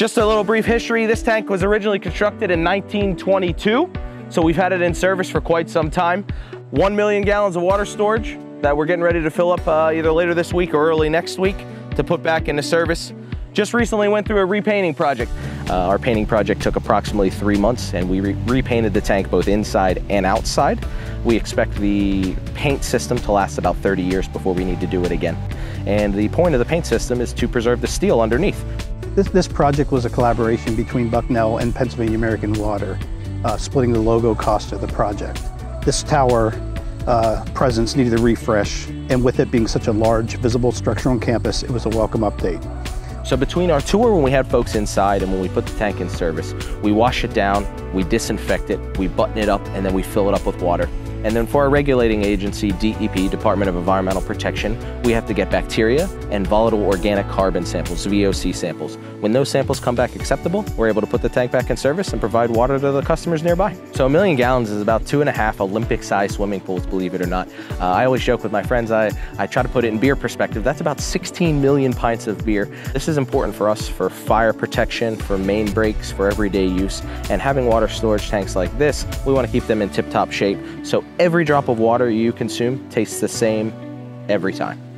Just a little brief history. This tank was originally constructed in 1922, so we've had it in service for quite some time. 1 million gallons of water storage that we're getting ready to fill up uh, either later this week or early next week to put back into service. Just recently went through a repainting project. Uh, our painting project took approximately three months and we re repainted the tank both inside and outside. We expect the paint system to last about 30 years before we need to do it again. And the point of the paint system is to preserve the steel underneath. This, this project was a collaboration between Bucknell and Pennsylvania American Water, uh, splitting the logo cost of the project. This tower uh, presence needed a refresh, and with it being such a large visible structure on campus, it was a welcome update. So between our tour when we had folks inside and when we put the tank in service, we wash it down, we disinfect it, we button it up, and then we fill it up with water. And then for our regulating agency, DEP, Department of Environmental Protection, we have to get bacteria and volatile organic carbon samples, VOC samples. When those samples come back acceptable, we're able to put the tank back in service and provide water to the customers nearby. So a million gallons is about two and a half Olympic-sized swimming pools, believe it or not. Uh, I always joke with my friends, I, I try to put it in beer perspective, that's about 16 million pints of beer. This is important for us for fire protection, for main breaks, for everyday use. And having water storage tanks like this, we want to keep them in tip-top shape. So every drop of water you consume tastes the same every time.